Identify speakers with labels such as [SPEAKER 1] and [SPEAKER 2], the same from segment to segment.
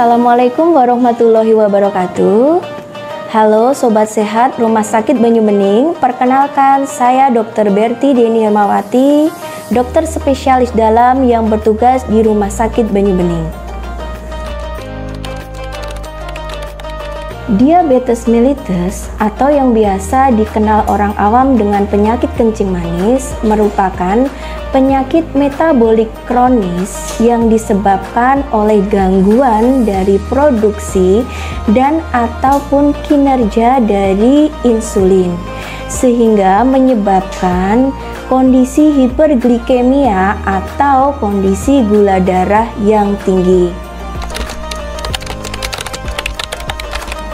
[SPEAKER 1] Assalamualaikum warahmatullahi wabarakatuh. Halo Sobat Sehat Rumah Sakit Banyu Bening, perkenalkan saya Dr. Berti Deni Hermawati, dokter spesialis dalam yang bertugas di Rumah Sakit Banyu Bening. Diabetes mellitus atau yang biasa dikenal orang awam dengan penyakit kencing manis merupakan penyakit metabolik kronis yang disebabkan oleh gangguan dari produksi dan ataupun kinerja dari insulin sehingga menyebabkan kondisi hiperglikemia atau kondisi gula darah yang tinggi.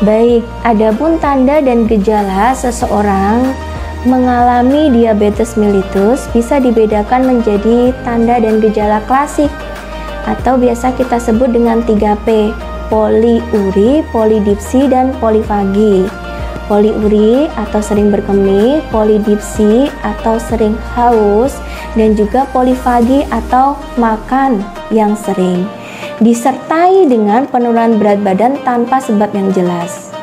[SPEAKER 1] Baik, adapun tanda dan gejala seseorang mengalami diabetes mellitus bisa dibedakan menjadi tanda dan gejala klasik atau biasa kita sebut dengan 3P, poliuri, polidipsi, dan polifagi. Poliuri atau sering berkemih, polidipsi atau sering haus, dan juga polifagi atau makan yang sering. Disertai dengan penurunan berat badan tanpa sebab yang jelas.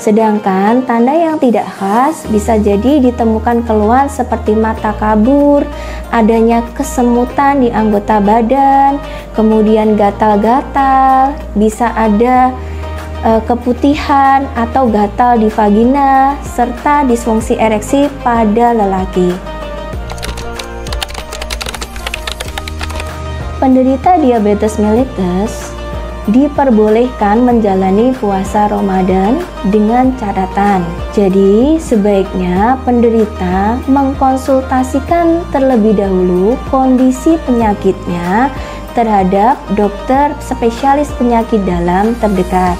[SPEAKER 1] Sedangkan tanda yang tidak khas bisa jadi ditemukan keluhan seperti mata kabur, adanya kesemutan di anggota badan, kemudian gatal-gatal, bisa ada e, keputihan atau gatal di vagina, serta disfungsi ereksi pada lelaki. Penderita diabetes mellitus diperbolehkan menjalani puasa Ramadan dengan catatan. Jadi, sebaiknya penderita mengkonsultasikan terlebih dahulu kondisi penyakitnya terhadap dokter spesialis penyakit dalam terdekat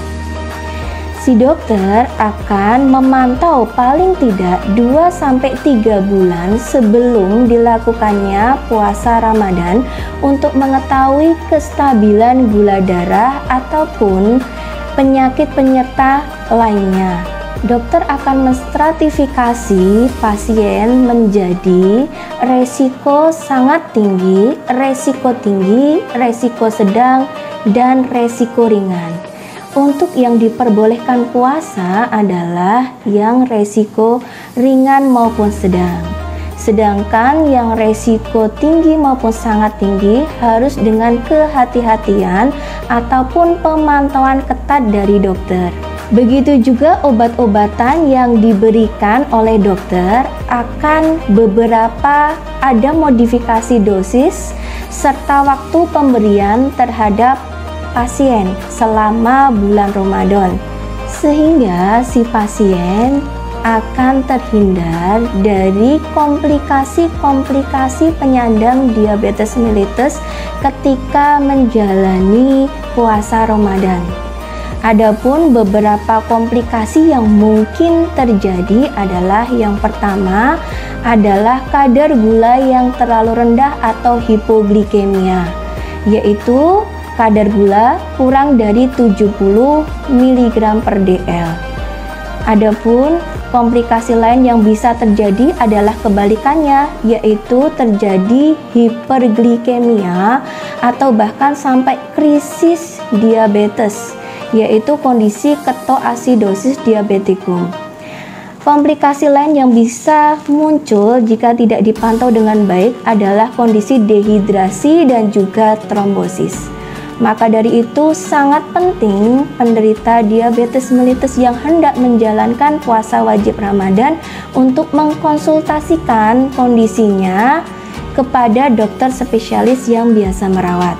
[SPEAKER 1] si dokter akan memantau paling tidak 2-3 bulan sebelum dilakukannya puasa Ramadan untuk mengetahui kestabilan gula darah ataupun penyakit penyerta lainnya. Dokter akan menstratifikasi pasien menjadi resiko sangat tinggi, resiko tinggi, resiko sedang, dan resiko ringan. Untuk yang diperbolehkan puasa adalah yang resiko ringan maupun sedang. Sedangkan yang resiko tinggi maupun sangat tinggi harus dengan kehati-hatian ataupun pemantauan ketat dari dokter. Begitu juga obat-obatan yang diberikan oleh dokter akan beberapa ada modifikasi dosis serta waktu pemberian terhadap pasien selama bulan Ramadan sehingga si pasien akan terhindar dari komplikasi-komplikasi penyandang diabetes mellitus ketika menjalani puasa Ramadan. Adapun beberapa komplikasi yang mungkin terjadi adalah yang pertama adalah kadar gula yang terlalu rendah atau hipoglikemia, yaitu kadar gula kurang dari 70 mg per dl. Adapun komplikasi lain yang bisa terjadi adalah kebalikannya, yaitu terjadi hiperglikemia atau bahkan sampai krisis diabetes, yaitu kondisi ketoasidosis diabetikum. Komplikasi lain yang bisa muncul jika tidak dipantau dengan baik adalah kondisi dehidrasi dan juga trombosis. Maka dari itu sangat penting penderita diabetes mellitus yang hendak menjalankan puasa wajib Ramadan untuk mengkonsultasikan kondisinya kepada dokter spesialis yang biasa merawat.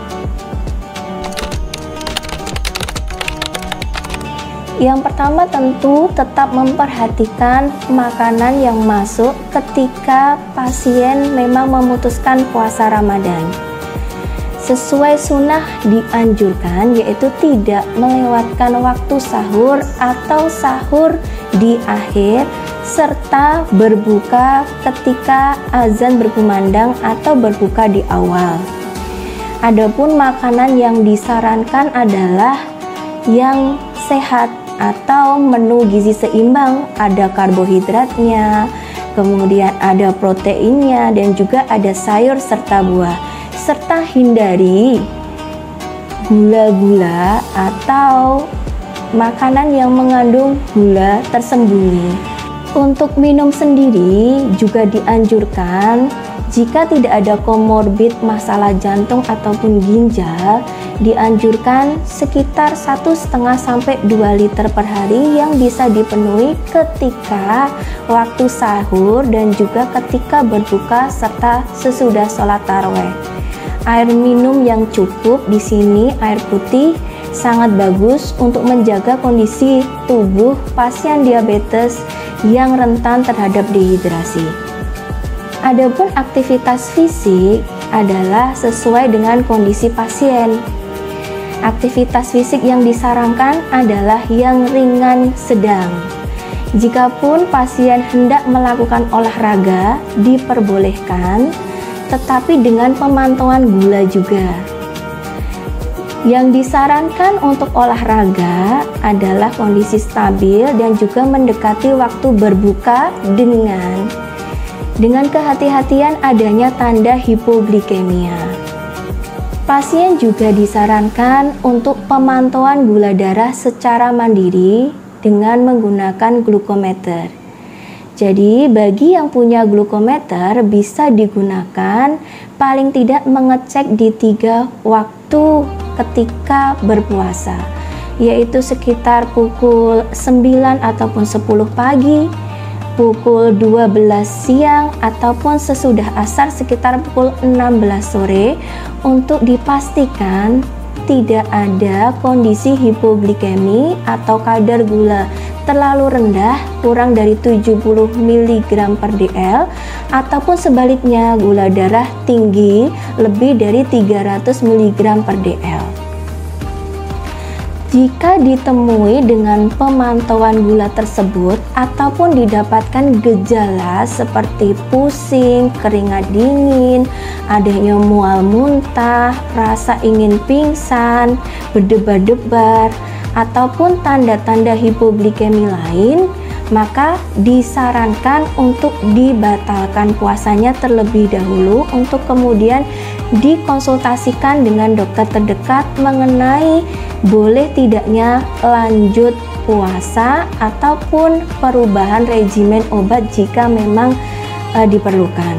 [SPEAKER 1] Yang pertama tentu tetap memperhatikan makanan yang masuk ketika pasien memang memutuskan puasa Ramadan sesuai sunnah dianjurkan yaitu tidak melewatkan waktu sahur atau sahur di akhir serta berbuka ketika azan berkumandang atau berbuka di awal. Adapun makanan yang disarankan adalah yang sehat atau menu gizi seimbang, ada karbohidratnya, kemudian ada proteinnya dan juga ada sayur serta buah serta hindari gula-gula atau makanan yang mengandung gula tersembunyi. Untuk minum sendiri juga dianjurkan jika tidak ada komorbid masalah jantung ataupun ginjal, dianjurkan sekitar 1,5 sampai 2 liter per hari yang bisa dipenuhi ketika waktu sahur dan juga ketika berbuka serta sesudah sholat taraweh. Air minum yang cukup di sini air putih sangat bagus untuk menjaga kondisi tubuh pasien diabetes yang rentan terhadap dehidrasi. Adapun aktivitas fisik adalah sesuai dengan kondisi pasien. Aktivitas fisik yang disarankan adalah yang ringan sedang. Jikapun pasien hendak melakukan olahraga, diperbolehkan, tetapi dengan pemantauan gula juga. Yang disarankan untuk olahraga adalah kondisi stabil dan juga mendekati waktu berbuka dengan dengan kehati-hatian adanya tanda hipoglikemia. Pasien juga disarankan untuk pemantauan gula darah secara mandiri dengan menggunakan glukometer. Jadi, bagi yang punya glukometer bisa digunakan paling tidak mengecek di tiga waktu ketika berpuasa, yaitu sekitar pukul 9 ataupun 10 pagi, pukul 12 siang ataupun sesudah asar sekitar pukul 16 sore. Untuk dipastikan tidak ada kondisi hipoglikemi atau kadar gula terlalu rendah kurang dari 70 mg per dl ataupun sebaliknya gula darah tinggi lebih dari 300 mg per dl. Jika ditemui dengan pemantauan gula tersebut ataupun didapatkan gejala seperti pusing, keringat dingin, adanya mual muntah, rasa ingin pingsan, berdebar-debar, ataupun tanda-tanda hipoglikemi lain, maka disarankan untuk dibatalkan puasanya terlebih dahulu untuk kemudian dikonsultasikan dengan dokter terdekat mengenai boleh tidaknya lanjut puasa ataupun perubahan regimen obat jika memang uh, diperlukan.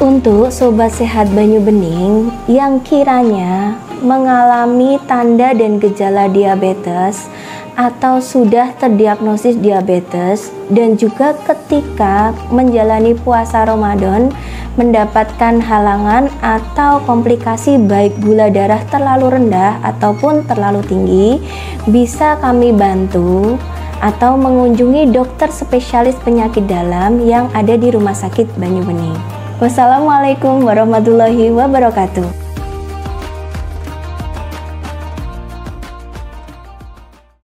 [SPEAKER 1] Untuk sobat sehat Banyu Bening yang kiranya mengalami tanda dan gejala diabetes atau sudah terdiagnosis diabetes dan juga ketika menjalani puasa Ramadan mendapatkan halangan atau komplikasi baik gula darah terlalu rendah ataupun terlalu tinggi bisa kami bantu atau mengunjungi dokter spesialis penyakit dalam yang ada di Rumah Sakit Banyubening. Wassalamualaikum warahmatullahi wabarakatuh.